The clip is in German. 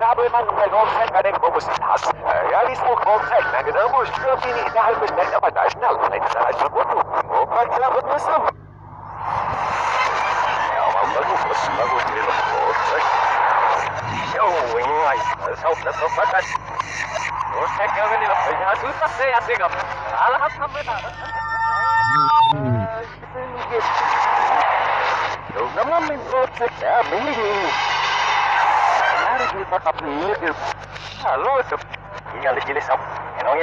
nabel man ngomong ka ng bumusitas. Ya di smoke mo sa na ganda mo. Sure pini dahil mas na naman na na lain sa sa boto. Mo pa ka mo sa. Ya ma bago ko sa bago ni lo ko. Yo, ingay. Sa sa sa patat. Mo sa ka ni lo. Ya tu sa sa ya singa. Alahat na ba? Yo naman min ko sa apa ni? Halo, sup. Ini alis jelis, sup. Enong.